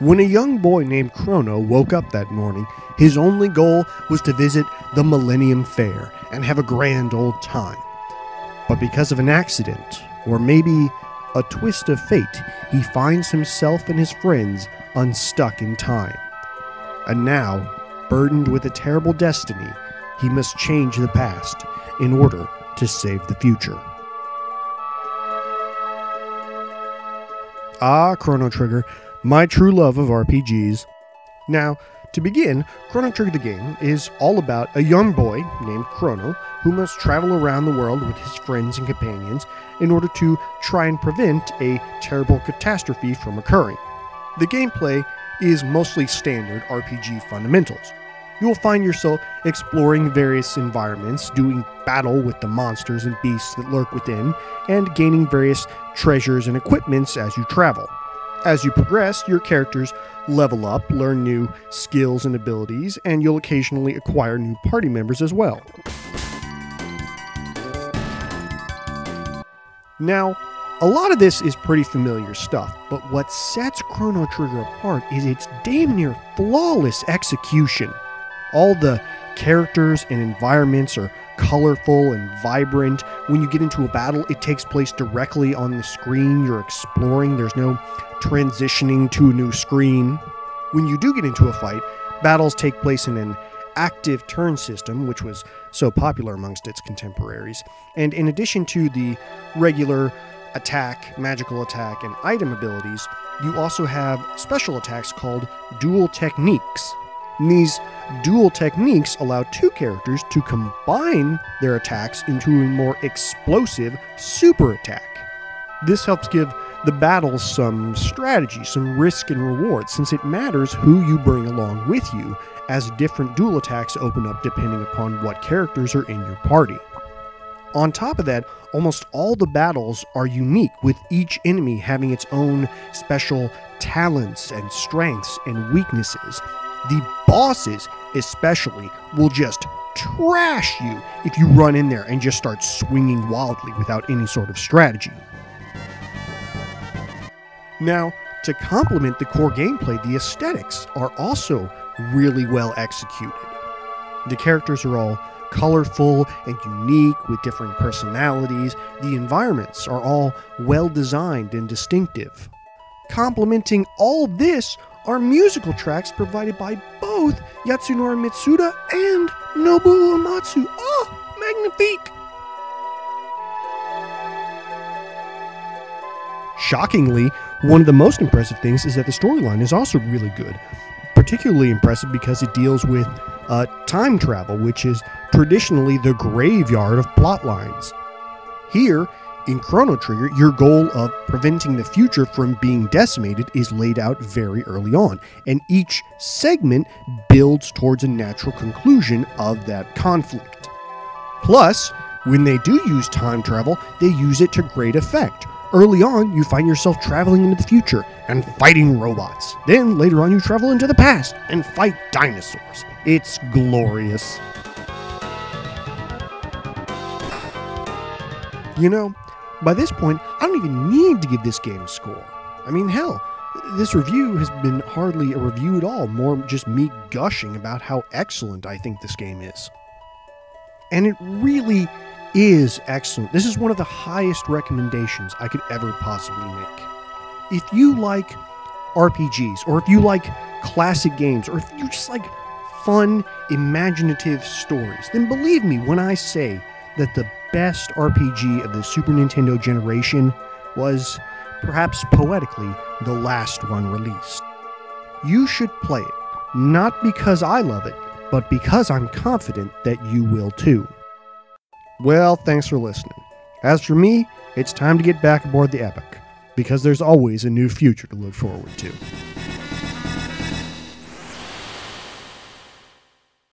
When a young boy named Chrono woke up that morning, his only goal was to visit the Millennium Fair and have a grand old time. But because of an accident, or maybe a twist of fate, he finds himself and his friends unstuck in time. And now, burdened with a terrible destiny, he must change the past in order to save the future. Ah, Chrono Trigger, my true love of RPGs. Now, to begin, Chrono Trigger the game is all about a young boy named Chrono who must travel around the world with his friends and companions in order to try and prevent a terrible catastrophe from occurring. The gameplay is mostly standard RPG fundamentals. You will find yourself exploring various environments, doing battle with the monsters and beasts that lurk within, and gaining various treasures and equipments as you travel. As you progress, your characters level up, learn new skills and abilities, and you'll occasionally acquire new party members as well. Now, a lot of this is pretty familiar stuff, but what sets Chrono Trigger apart is its damn near flawless execution. All the characters and environments are colorful and vibrant. When you get into a battle, it takes place directly on the screen you're exploring. There's no transitioning to a new screen. When you do get into a fight, battles take place in an active turn system, which was so popular amongst its contemporaries. And in addition to the regular attack, magical attack, and item abilities, you also have special attacks called dual techniques. And these dual techniques allow two characters to combine their attacks into a more explosive super attack. This helps give the battles some strategy, some risk and reward, since it matters who you bring along with you, as different dual attacks open up depending upon what characters are in your party. On top of that, almost all the battles are unique, with each enemy having its own special talents and strengths and weaknesses. The bosses, especially, will just trash you if you run in there and just start swinging wildly without any sort of strategy. Now, to complement the core gameplay, the aesthetics are also really well executed. The characters are all colorful and unique with different personalities. The environments are all well designed and distinctive. Complementing all this are musical tracks provided by both Yasunori Mitsuda and Nobuo Uematsu. Oh, magnifique! Shockingly, one of the most impressive things is that the storyline is also really good. Particularly impressive because it deals with uh, time travel, which is traditionally the graveyard of plot lines. Here, in Chrono Trigger, your goal of preventing the future from being decimated is laid out very early on, and each segment builds towards a natural conclusion of that conflict. Plus, when they do use time travel, they use it to great effect. Early on, you find yourself traveling into the future and fighting robots. Then later on, you travel into the past and fight dinosaurs. It's glorious. You know, by this point, I don't even need to give this game a score. I mean, hell, this review has been hardly a review at all, more just me gushing about how excellent I think this game is. And it really is excellent. This is one of the highest recommendations I could ever possibly make. If you like RPGs, or if you like classic games, or if you just like fun, imaginative stories, then believe me when I say that the best RPG of the Super Nintendo generation was, perhaps poetically, the last one released. You should play it, not because I love it, but because I'm confident that you will too. Well, thanks for listening. As for me, it's time to get back aboard the Epoch, because there's always a new future to look forward to.